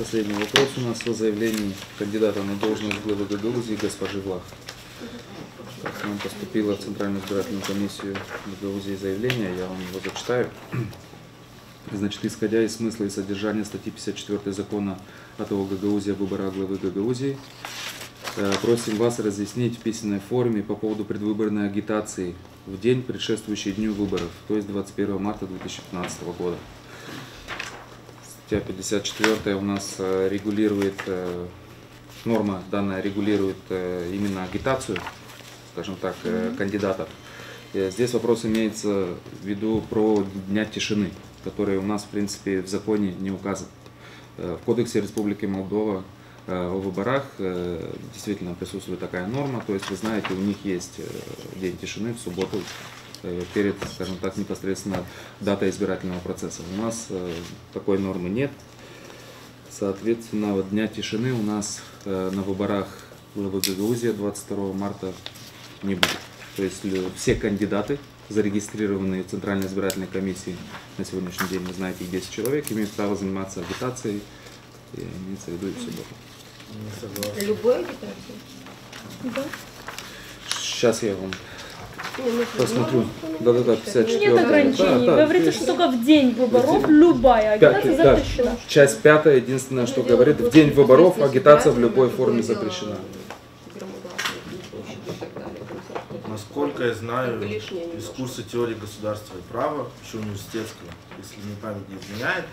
Последний вопрос у нас о заявлении кандидата на должность главы Гагаузии госпожи Влах. К нам поступило в Центральную избирательную комиссию Гагаузии заявление, я вам его зачитаю. Значит, исходя из смысла и содержания статьи 54 закона от ООО Гагаузия выбора главы Гагаузии, э, просим вас разъяснить в письменной форме по поводу предвыборной агитации в день, предшествующий дню выборов, то есть 21 марта 2015 года. Статья 54 у нас э, регулирует, э, норма данная регулирует э, именно агитацию, скажем так, кандидатов. Здесь вопрос имеется в виду про дня тишины, который у нас, в принципе, в законе не указан. В Кодексе Республики Молдова о выборах действительно присутствует такая норма, то есть вы знаете, у них есть день тишины в субботу перед, скажем так, непосредственно датой избирательного процесса. У нас э, такой нормы нет. Соответственно, вот дня тишины у нас э, на выборах главы Гагаузия 22 марта не будет. То есть все кандидаты, зарегистрированные в Центральной избирательной комиссии на сегодняшний день, вы знаете, их 10 человек, имеют право заниматься агитацией, и имеется в виду и в субботу. Не согласен. Любой агитации? Да. Сейчас я вам посмотрю. ну, Да-да-да, ну, 54. Нет ограничений. Да, Вы да, говорите, есть. что только в день выборов любая агитация Пятый, да. запрещена. Часть пятая, единственное, что говорит, в день выборов агитация в любой форме запрещена. Насколько я знаю, из курса теории государства и права, еще университетского, если мне память не изменяет,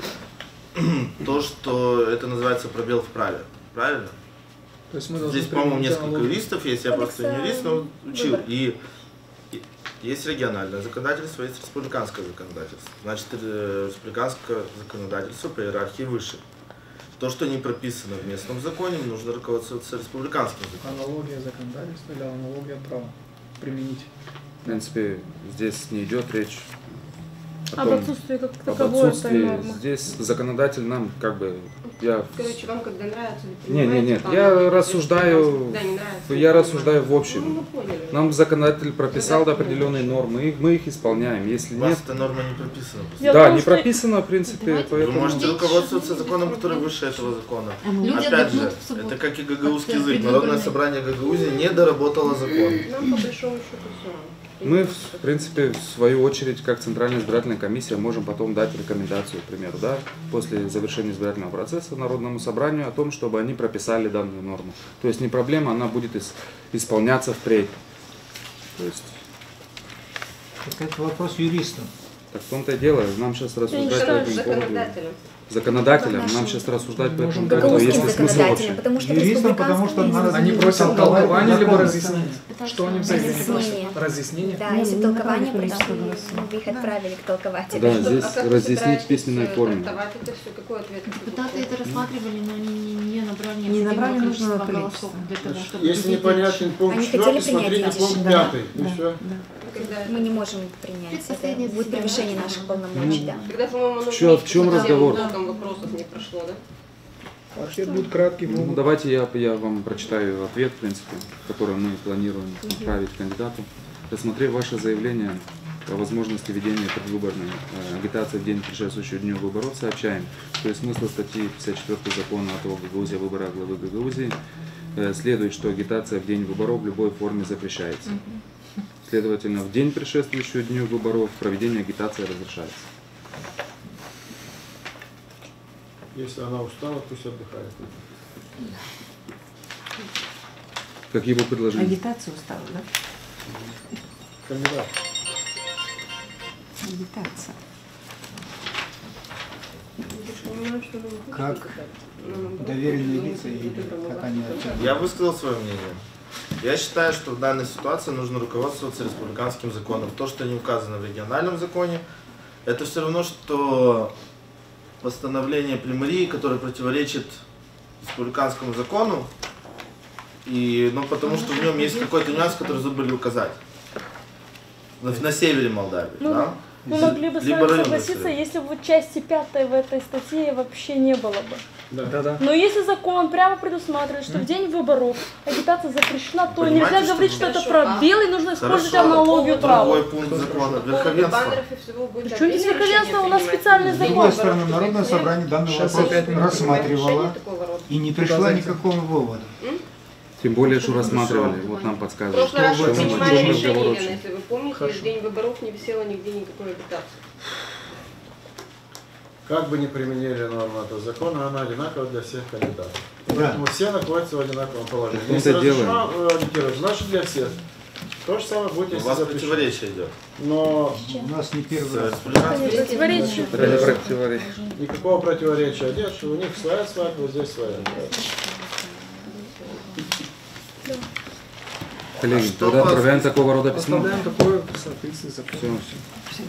то, что это называется пробел в праве. Правильно? То есть мы Здесь, по-моему, несколько юристов есть, я просто не юрист, но учил. и есть региональное законодательство, есть республиканское законодательство. Значит, э, республиканское законодательство по иерархии выше. То, что не прописано в местном законе, нужно руководствоваться республиканским законом. Аналогия законодательства или аналогия права применить. В принципе, здесь не идет речь о Об том, отсутствии как об таковой этой отсутствии. нормы. Здесь законодатель нам как бы я Короче, вам когда нравится, вы Не, не, принимаете, нет, там, я рассуждаю- Да, не нравится. я рассуждаю в общем. Ну, мы поняли. Нам законодатель прописал да, определенные нормы, и мы их исполняем. Если У вас нет, эта норма не прописана. Я да, думаю, не прописано, в принципе, Давайте Вы поэтому. можете руководствоваться законом, который выше этого закона. Люди Опять же, это как и гагаузский язык. Народное собрание Гагаузии не доработало закон. Нам по большому счету все. Мы, в принципе, в свою очередь, как Центральная избирательная комиссия, можем потом дать рекомендацию, к примеру, да, после завершения избирательного процесса Народному собранию о том, чтобы они прописали данную норму. То есть не проблема, она будет ис- исполняться впредь. То есть, Так это вопрос юристам. так в том-то и дело, нам сейчас рассуждать по считаю, этому поводу. Законодателям, нам сейчас рассуждать по этому поводу, есть ли смысл вообще. потому что Юристам, потому что надо- Они просят Толкование толкования либо разъяснение. Что они в заявлении Разъяснение. просят? Разъяснение? Да, Ну, если не толкование, надо потом количество мы бы их отправили к толкователю. Да, здесь разъяснить письменной форме. Депутаты это рассматривали, но они не, набрали Не набрали необходимого количества голосов для того, чтобы Если непонятен пункт Они 4, хотели смотрите пункт решение. 5. И все. Когда, Мы не можем принять. Это будет превышение наших полномочий, да. когда по-моему, В чё- в с разговор? вопросов не прошло, да? Ответ будет краткий. Ну, давайте я, я вам прочитаю ответ, в принципе, который мы планируем отправить кандидату. Рассмотрев ваше заявление о возможности ведения предвыборной э, агитации в день, предшествующий дню выборов, сообщаем, что из смысла статьи 54 закона о ТО Гагаузии о выборах главы Гагаузии э, следует, что агитация в день выборов в любой форме запрещается. Следовательно, в день, предшествующий дню выборов, проведение агитации разрешается. Если она устала, пусть отдыхает. Как его предложение? Агитация устала, да? Кандидат. Агитация. Как доверенные лица хотите как они оценивают? Я высказал свое мнение. Я считаю, что в данной ситуации нужно руководствоваться республиканским законом. То, что не указано в региональном законе, это все равно, что постановление примарии, которое противоречит республиканскому закону, и, ну, потому что в нем есть какой-то нюанс, который забыли указать. На, на севере Молдавии, Ну, да? Мы могли бы с вами согласиться, если бы части пятой в этой статье вообще не было бы. Да. Да-да. Но если закон прямо предусматривает, что в день выборов агитация запрещена, то Понимаете, нельзя что говорить, вы- что это Хорошо, пробел, и нужно использовать Хорошо, аналогию права. Другой пункт закона. Верховенство. Причем здесь верховенство? У нас специальный С принимать. другой закон. стороны, Народное собрание данный Сейчас вопрос рассматривало и не пришла Куда ни к зайти? какому выводу. Тем более, что рассматривали, вот нам В подсказывают. прошлый раз что мы в принимали решение, если вы помните, в день выборов не висело нигде никакой агитации. Как бы ни применили норму этого закона, она одинакова для всех кандидатов. Да. Поэтому все находятся в одинаковом положении. В том-то Если разрешено э, агитировать, значит для всех. То же самое будет, У если вас запрещено. противоречие идет. Но У нас не первый раз. республиканским Противоречие. Никакого противоречия нет, что у них своя свадьба, вот здесь своя. Коллеги, А тогда вас- отправляем такого рода письмо. Оставляем такое в соответствии с законом. Все.